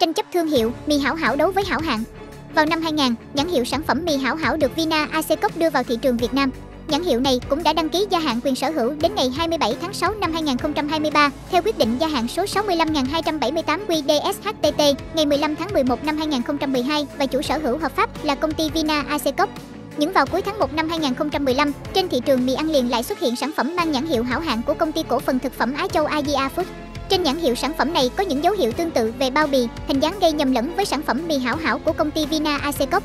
tranh chấp thương hiệu, mì hảo hảo đấu với hảo hạng. Vào năm 2000, nhãn hiệu sản phẩm mì hảo hảo được Vina Acecop đưa vào thị trường Việt Nam. Nhãn hiệu này cũng đã đăng ký gia hạn quyền sở hữu đến ngày 27 tháng 6 năm 2023 theo quyết định gia hạn số 65.278 QDSHTT ngày 15 tháng 11 năm 2012 và chủ sở hữu hợp pháp là công ty Vina Acecop. Những vào cuối tháng 1 năm 2015, trên thị trường mì ăn liền lại xuất hiện sản phẩm mang nhãn hiệu hảo hạng của công ty cổ phần thực phẩm Á Châu Agia Food. Trên nhãn hiệu sản phẩm này có những dấu hiệu tương tự về bao bì, hình dáng gây nhầm lẫn với sản phẩm mì hảo hảo của công ty Vina Acecop.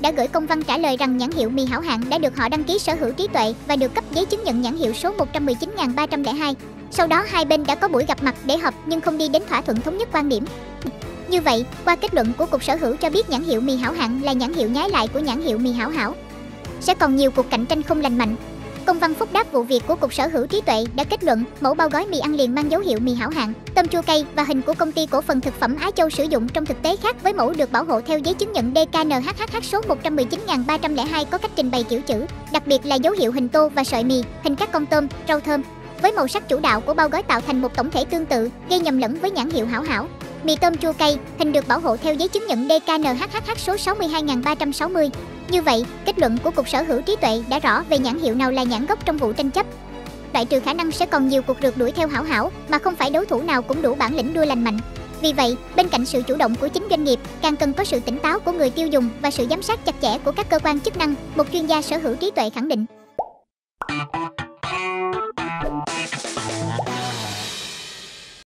Đã gửi công văn trả lời rằng nhãn hiệu mì hảo hạng đã được họ đăng ký sở hữu trí tuệ và được cấp giấy chứng nhận nhãn hiệu số 119.302. Sau đó hai bên đã có buổi gặp mặt để họp nhưng không đi đến thỏa thuận thống nhất quan điểm. Như vậy, qua kết luận của Cục Sở hữu cho biết nhãn hiệu mì hảo hạng là nhãn hiệu nhái lại của nhãn hiệu mì hảo hảo. Sẽ còn nhiều cuộc cạnh tranh không lành mạnh. Công văn phúc đáp vụ việc của Cục Sở hữu trí tuệ đã kết luận mẫu bao gói mì ăn liền mang dấu hiệu mì hảo hạng, tôm chua cay và hình của công ty cổ phần thực phẩm Á Châu sử dụng trong thực tế khác với mẫu được bảo hộ theo giấy chứng nhận DKNHHH số 119.302 có cách trình bày kiểu chữ, đặc biệt là dấu hiệu hình tô và sợi mì, hình các con tôm, rau thơm. Với màu sắc chủ đạo của bao gói tạo thành một tổng thể tương tự, gây nhầm lẫn với nhãn hiệu hảo hảo. Mì tôm chua cay, hình được bảo hộ theo giấy chứng nhận DKNHHH số 62.360. Như vậy, kết luận của Cục Sở hữu trí tuệ đã rõ về nhãn hiệu nào là nhãn gốc trong vụ tranh chấp. Loại trừ khả năng sẽ còn nhiều cuộc rượt đuổi theo hảo hảo mà không phải đối thủ nào cũng đủ bản lĩnh đua lành mạnh. Vì vậy, bên cạnh sự chủ động của chính doanh nghiệp, càng cần có sự tỉnh táo của người tiêu dùng và sự giám sát chặt chẽ của các cơ quan chức năng, một chuyên gia sở hữu trí tuệ khẳng định.